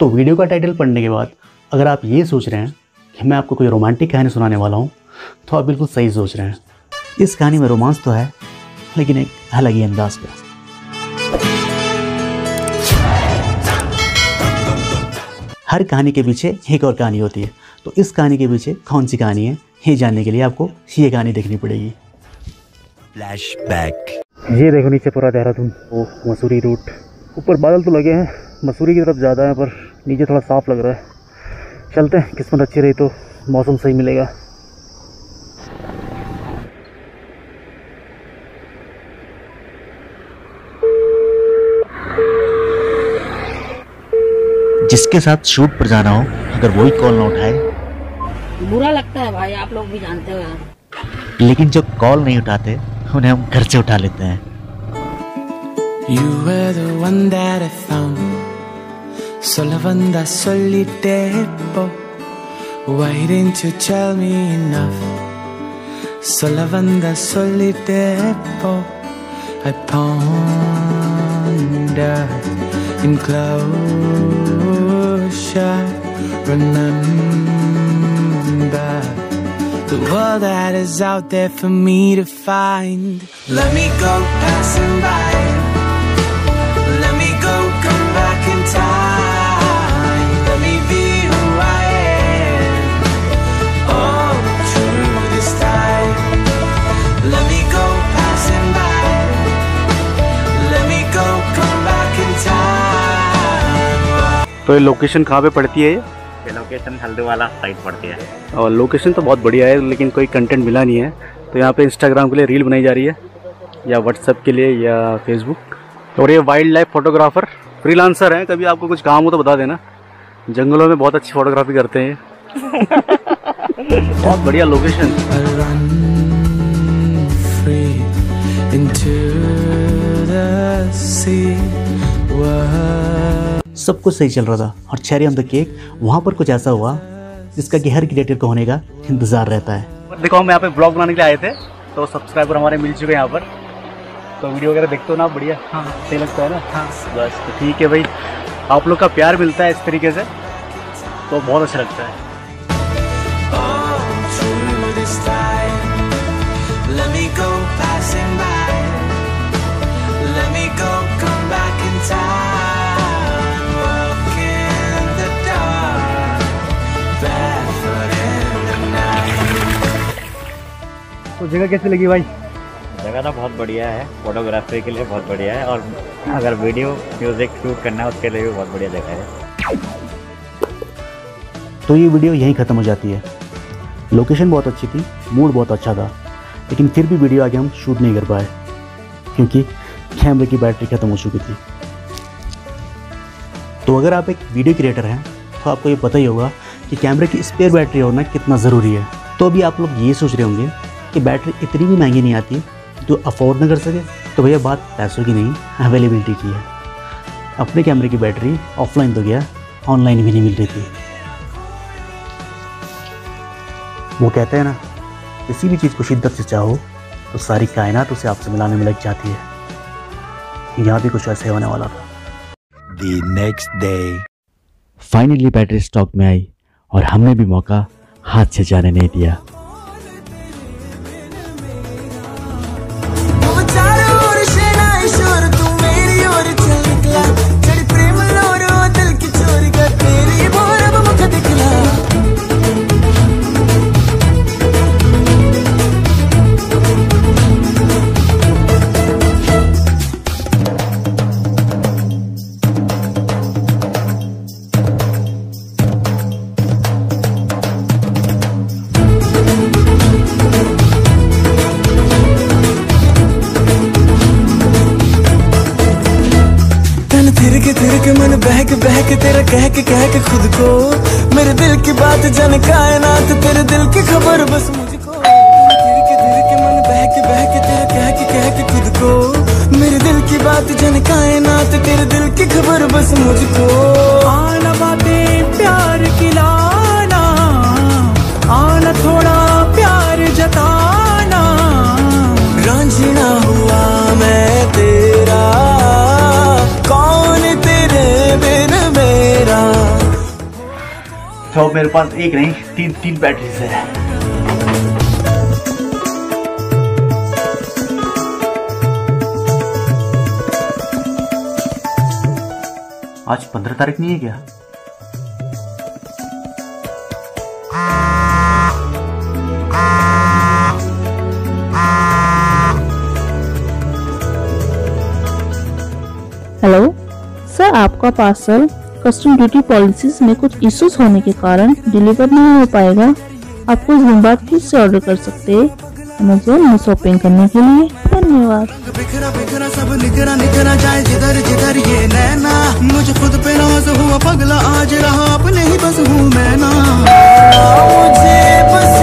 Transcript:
तो वीडियो का टाइटल पढ़ने के बाद अगर आप ये सोच रहे हैं कि मैं आपको कोई रोमांटिक कहानी सुनाने वाला हूँ तो आप बिल्कुल सही सोच रहे हैं। इस कहानी में रोमांस तो है लेकिन एक अलग ही अंदाज का हर कहानी के पीछे एक और कहानी होती है। तो इस कहानी के पीछे कौन सी कहानी है ये जानने के लिए आपको ये कहानी देखनी पड़ेगी। फ्लैशबैक ये देखो नीचे पूरा देहरादून वो मसूरी रूट ऊपर बादल तो लगे हैं। मसूरी की तरफ़ ज़्यादा है पर नीचे थोड़ा साफ़ लग रहा है। चलते हैं किस्मत अच्छी रही तो मौसम सही मिलेगा। जिसके साथ शूट पर जाना हो अगर वही कॉल ना उठाए बुरा लगता है भाई आप लोग भी जानते हो लेकिन जो कॉल नहीं उठाते उन्हें हम घर से उठा लेते हैं। You were the one that I found. Solo banda soliterio Why didn't you tell me enough? Solo banda soliterio I ponder in closure. Remember the world that is out there for me to find. Let me go passing by तो ये location कहाँ पे पड़ती है ये? Location हल्दी वाला side पड़ती है। और लोकेशन तो बहुत बढ़िया है लेकिन कोई कंटेंट मिला नहीं है। तो यहाँ पे इंस्टाग्राम के लिए रील बनाई जा रही है या व्हाट्सएप के लिए या फेसबुक और ये वाइल्ड लाइफ फोटोग्राफर फ्रीलांसर हैं कभी आपको कुछ काम हो तो बता देना। जंगलों में बहुत अच्छी फोटोग्राफी करते हैं बहुत बढ़िया लोकेशन सब कुछ सही चल रहा था। और चेरी ऑन द केक वहाँ पर कुछ ऐसा हुआ जिसका कि हर क्रिएटर को होने का इंतज़ार रहता है। देखो हम यहाँ पे ब्लॉग बनाने के लिए आए थे तो सब्सक्राइबर हमारे मिल चुके हैं यहाँ पर। तो वीडियो वगैरह देखते हो ना बढ़िया। हाँ। सही लगता है ना? हाँ। बस तो ठीक है भाई। आप लोग का प्यार मिलता है इस तरीके से तो बहुत अच्छा लगता है। तो जगह कैसी लगी भाई? जगह तो बहुत बढ़िया है। फोटोग्राफी के लिए बहुत बढ़िया है और अगर वीडियो म्यूज़िक शूट करना है उसके लिए भी बहुत बढ़िया जगह है। तो ये वीडियो यहीं ख़त्म हो जाती है। लोकेशन बहुत अच्छी थी मूड बहुत अच्छा था लेकिन फिर भी वीडियो आगे हम शूट नहीं कर पाए क्योंकि कैमरे की बैटरी ख़त्म हो चुकी थी। तो अगर आप एक वीडियो क्रिएटर हैं तो आपको ये पता ही होगा कि कैमरे की स्पेयर बैटरी होना कितना ज़रूरी है। तो अभी आप लोग ये सोच रहे होंगे कि बैटरी इतनी भी महँगी नहीं आती जो अफोर्ड ना कर सके तो भैया बात पैसों की नहीं अवेलेबिलिटी की है। अपने कैमरे की बैटरी ऑफलाइन तो गया ऑनलाइन भी नहीं मिल रही थी। वो कहते हैं ना किसी भी चीज़ को शिद्दत से चाहो तो सारी कायनात उसे आपसे मिलाने में लग जाती है। यहाँ भी कुछ ऐसे होने वाला था। The next day. Finally battery stock में आई और हमने भी मौका हाथ से जाने नहीं दिया। बहक तेरा कहक कहक खुद को। मेरे दिल की बात जन कायनात, तेरे दिल की खबर बस मुझको। धीरे के धीरे के मन बहक बहक तेरा कहक कहक खुद को। मेरे दिल की बात जन कायनात, तेरे दिल की खबर बस मुझको। आना बातें प्यार तो मेरे पास एक नहीं, तीन तीन बैटरीज है। आज पंद्रह तारीख नहीं है क्या? हेलो सर आपका पार्सल कस्टम ड्यूटी पॉलिसीज़ में कुछ इश्यूज़ होने के कारण डिलीवर नहीं हो पाएगा। आपको इस दिन बाद फिर से ऑर्डर कर सकते हैं। अमेजोन में शॉपिंग करने के लिए। धन्यवाद। बिखरा बिखरा, सब निकरा जाए जिधर जिधर ये मुझे खुद पे नाज हुआ, पगला आज रहा, अपने ही बस हूँ मैं ना। मुझे बस